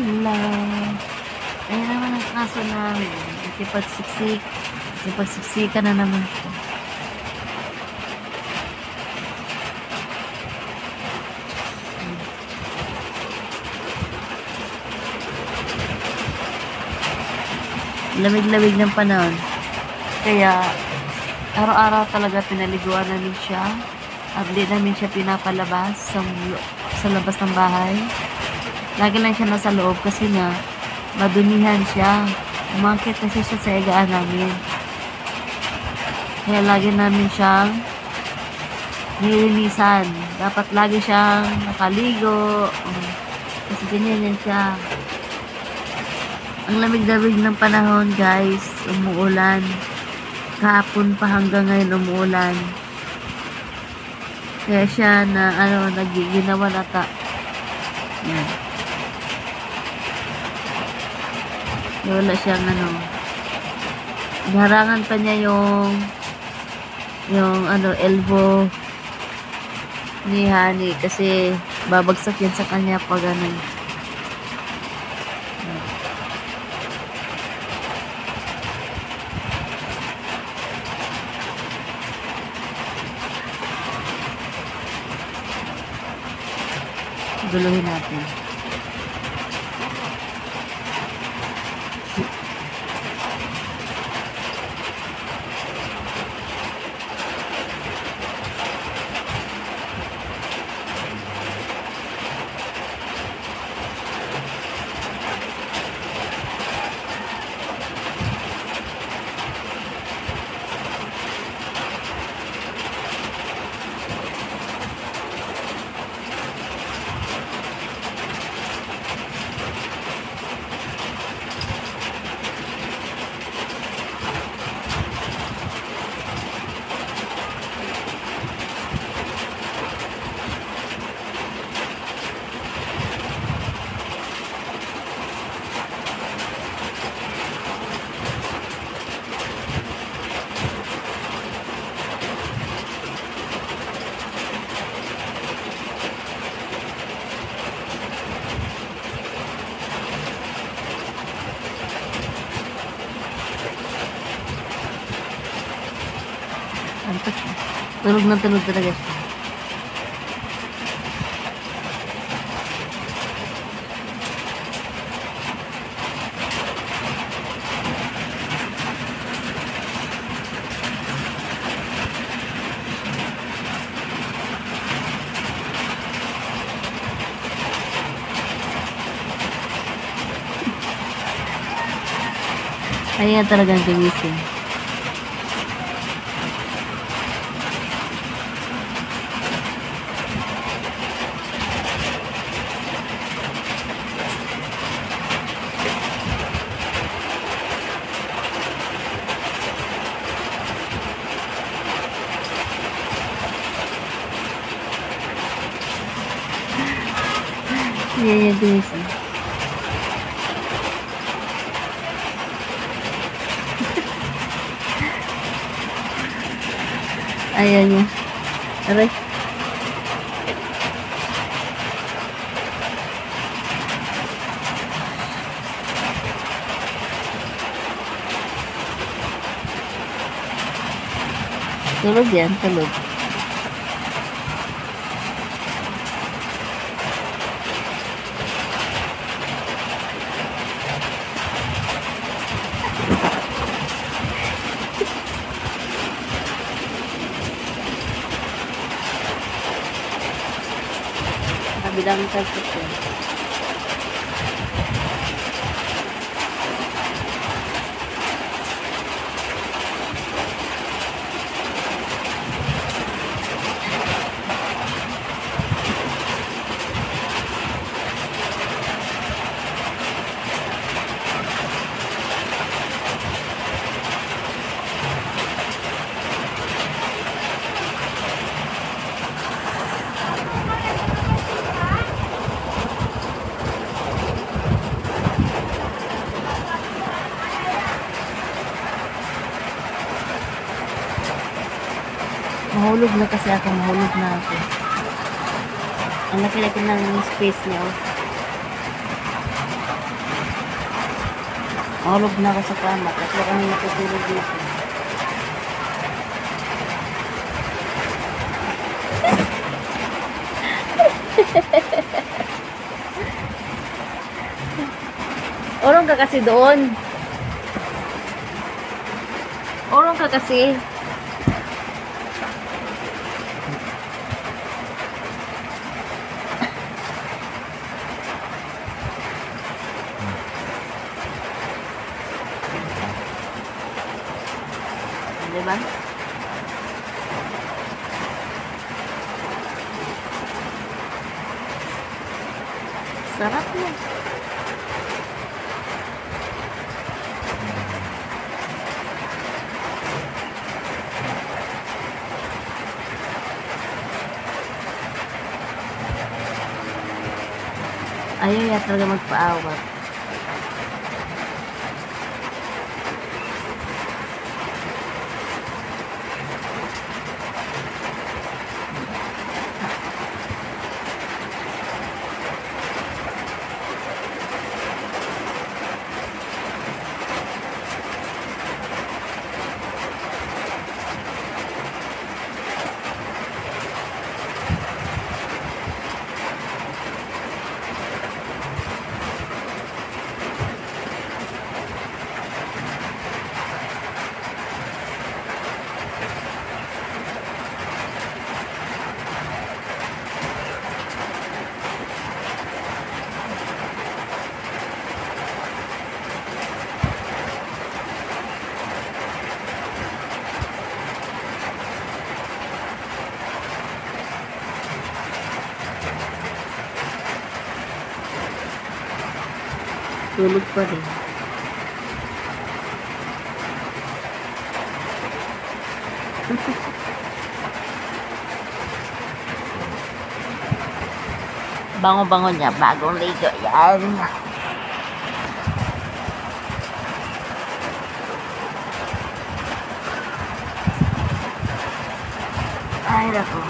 love. Ayan naman ang kaso namin. Nakipagsiksik. Nakipagsiksikan na naman siya. Lamig-lamig ng panahon. Kaya, araw-araw talaga pinaliguan namin siya. At di namin siya pinapalabas sa, sa labas ng bahay. Lagi lang siya nasa loob kasi nga, madumihan siya. Umakit kasi siya sa egaan namin. Kaya lagi namin siyang nilinisan. Dapat lagi siyang nakaligo. Kasi ganyan yan siya. Ang lamig-lamig ng panahon, guys. Umuulan. Kahapon pa hanggang ngayon umuulan. Kaya siya na, ano, nagiginawa na ta. Yan. Kaya Wala siyang, ano, Naharangan pa niya yung yung ano elbow ni Honey kasi babagsak yan sa kanya pag ano Guluhin natin. Antok siya. Tulog na tulog talaga siya. Kaya talagang ginising. Yung ginising. Ayan niya. Aray. Tulog yan, tulog. Kabilang kalpot yan. Mahulog na kasi ako, mahulog na ako. Ang laki-laki ng space niya. Oh. Mahulog na ako sa kama. Tatlo kami natutulog dito. Orong ka kasi doon. Orong ka kasi. Di ba? Sarap mo. Ayaw ya talaga magpaawat. Tulog pa rin. Bango-bango niya, bagong ligo yan. Ay, nako.